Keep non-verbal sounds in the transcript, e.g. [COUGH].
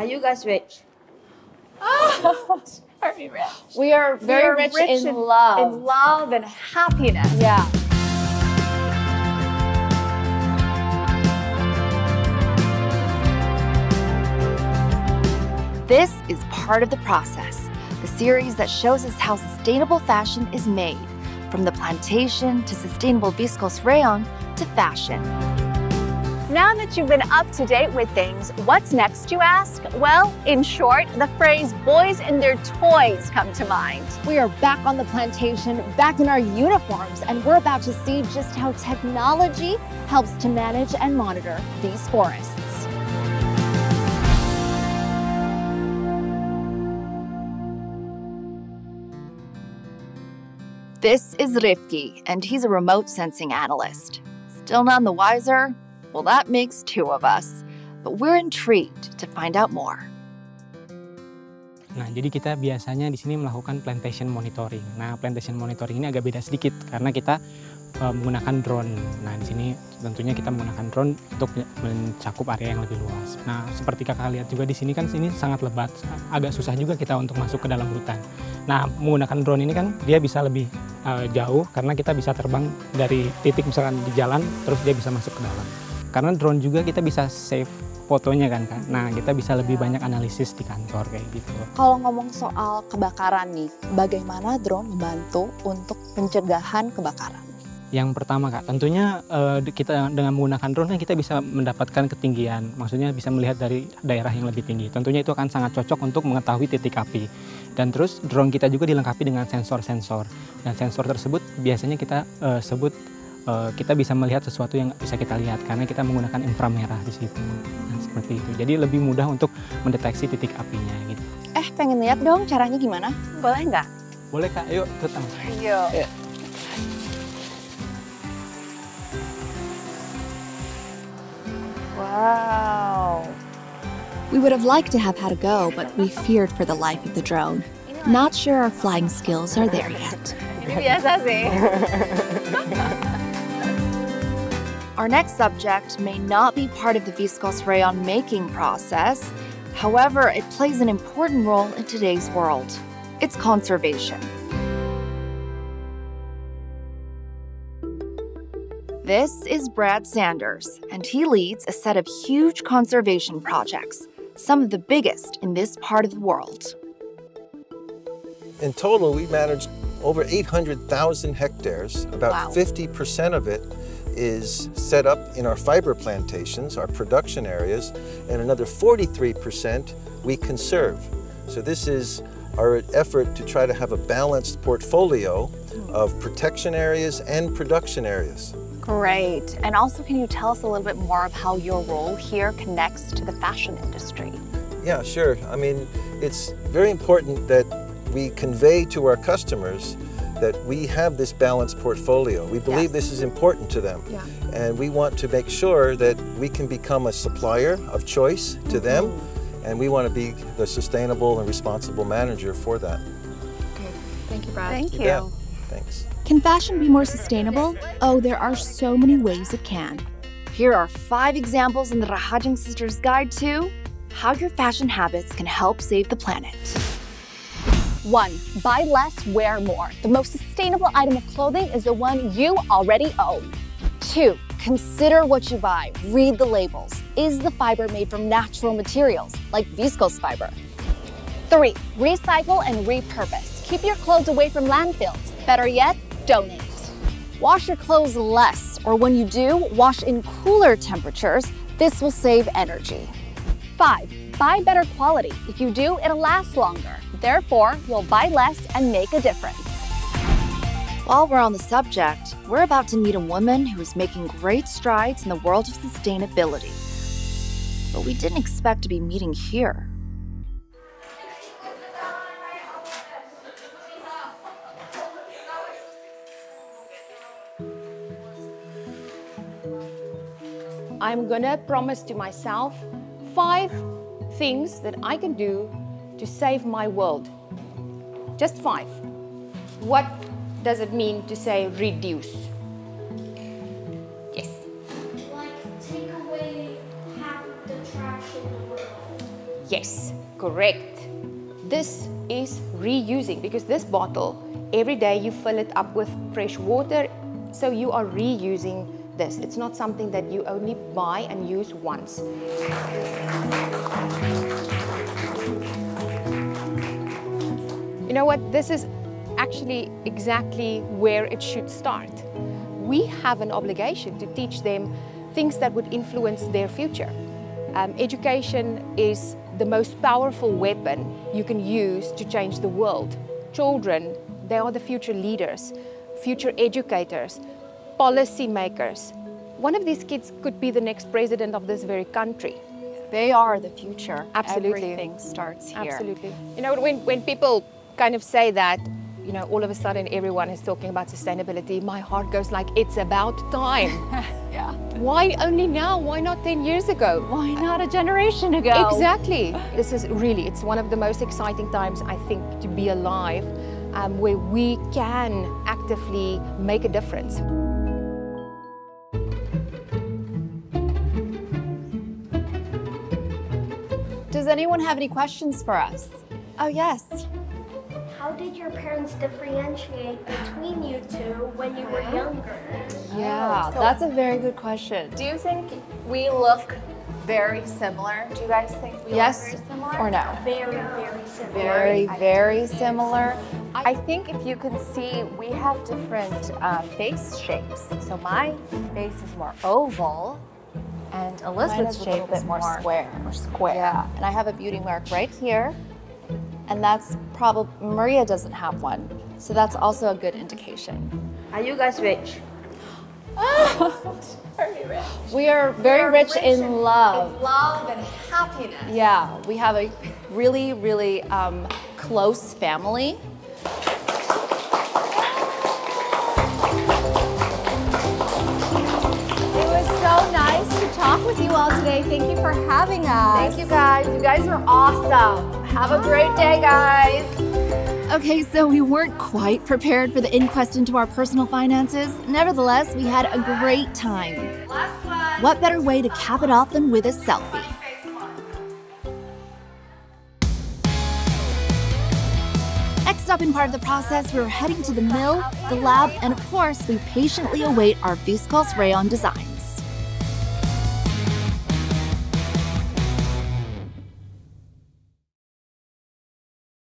Are you guys rich? [LAUGHS] Very rich. We are very We are rich, rich in, in- love. In love and happiness. yeah. This is part of the process, the series that shows us how sustainable fashion is made, from the plantation to sustainable viscose rayon to fashion. Now that you've been up to date with things, what's next, you ask? Well, in short, the phrase boys and their toys come to mind. We are back on the plantation, back in our uniforms, and we're about to see just how technology helps to manage and monitor these forests. This is Rifky, and he's a remote sensing analyst. Still none the wiser? Well, that makes two of us. But we're intrigued to find out more. Nah, jadi kita biasanya di sini melakukan plantation monitoring. Nah, plantation monitoring ini agak beda sedikit karena kita eh, menggunakan drone. Nah, di sini tentunya kita menggunakan drone untuk mencakup area yang lebih luas. Nah, seperti kakak lihat juga di sini kan sini sangat lebat, agak susah juga kita untuk masuk ke dalam hutan. Nah, menggunakan drone ini kan dia bisa lebih eh, jauh karena kita bisa terbang dari titik misalkan di jalan terus dia bisa masuk ke dalam. Karena drone juga kita bisa save fotonya kan kan. Nah, kita bisa lebih banyak analisis di kantor kayak gitu. Kalau ngomong soal kebakaran nih, bagaimana drone membantu untuk pencegahan kebakaran? Yang pertama kak, tentunya eh, kita dengan menggunakan drone kan kita bisa mendapatkan ketinggian, maksudnya bisa melihat dari daerah yang lebih tinggi. Tentunya itu akan sangat cocok untuk mengetahui titik api. Dan terus drone kita juga dilengkapi dengan sensor-sensor. Dan sensor tersebut biasanya kita eh, sebut eh, kita bisa melihat sesuatu yang bisa kita lihat karena kita menggunakan inframerah di situ. Nah, seperti itu. Jadi lebih mudah untuk mendeteksi titik apinya gitu. Eh, pengen lihat dong caranya gimana? Boleh nggak? Boleh kak, yuk tetang. Yuk. Wow. We would have liked to have had a go, but we feared for the life of the drone. Not sure our flying skills are there yet. Ini biasa sih. [LAUGHS] Our next subject may not be part of the viscose rayon making process. However, it plays an important role in today's world. It's conservation. This is Brad Sanders, and he leads a set of huge conservation projects, some of the biggest in this part of the world. In total, we managed over 800,000 hectares. About Wow. 50% of it is set up in our fiber plantations, our production areas, and another 43% we conserve. So this is our effort to try to have a balanced portfolio of protection areas and production areas. Great. And also, can you tell us a little bit more of how your role here connects to the fashion industry? Yeah, sure. I mean, it's very important that we convey to our customers that we have this balanced portfolio. We believe Yes. this is important to them. Yeah. And we want to make sure that we can become a supplier of choice to mm-hmm. them. And we want to be the sustainable and responsible manager for that. Okay. Thank you, Brad. Thank you. bet. Thanks. Can fashion be more sustainable? Oh, there are so many ways it can. Here are five examples in the Rahajeng Sisters Guide to how your fashion habits can help save the planet. One, buy less, wear more. The most sustainable item of clothing is the one you already own. Two, consider what you buy. Read the labels. Is the fiber made from natural materials, like viscose fiber? Three, recycle and repurpose. Keep your clothes away from landfills. Better yet, donate. Wash your clothes less, or when you do, wash in cooler temperatures. This will save energy. Five, buy better quality. If you do, it'll last longer. Therefore, you'll buy less and make a difference. While we're on the subject, we're about to meet a woman who is making great strides in the world of sustainability. But we didn't expect to be meeting here. I'm gonna promise to myself five things that I can do to save my world. Just five. What does it mean to say reduce? Yes. Like take away half of the trash in the world. Yes. Yes, correct. This is reusing because this bottle, every day you fill it up with fresh water, so you are reusing this. It's not something that you only buy and use once. You know what? This is actually exactly where it should start. We have an obligation to teach them things that would influence their future. Um, education is the most powerful weapon you can use to change the world. Children, they are the future leaders, future educators, policy makers. One of these kids could be the next president of this very country. They are the future. Absolutely. Everything starts here. Absolutely. You know, when, when people kind of say that, you know, all of a sudden everyone is talking about sustainability, my heart goes like, it's about time. [LAUGHS] Yeah. Why only now? Why not 10 years ago? Why not a generation ago? Exactly. This is really, it's one of the most exciting times, I think, to be alive, um, where we can actively make a difference. Does anyone have any questions for us? Oh, yes. How did your parents differentiate between you two when you were younger? Yeah, that's a very good question. Do you think we look very similar? Do you guys think we Yes look very similar? or no? Very, very similar. Very, very similar. I think if you can see, we have different uh, face shapes. So my face is more oval, and Elizabeth's is shape is more more- square. Or square. Yeah, and I have a beauty mark right here. And that's probably, Maria doesn't have one. So that's also a good indication. Are you guys rich? [LAUGHS] We rich? We are very rich, in love. Love and happiness. Yeah, we have a really, really um, close family. It was so nice to talk with you all today. Thank you for having us. Thank you guys. You guys are awesome. Have a great day, guys. Okay, so we weren't quite prepared for the inquest into our personal finances. Nevertheless, we had a great time. What better way to cap it off than with a selfie? Next up in part of the process, we're heading to the mill, the lab, and of course, we patiently await our viscose rayon design.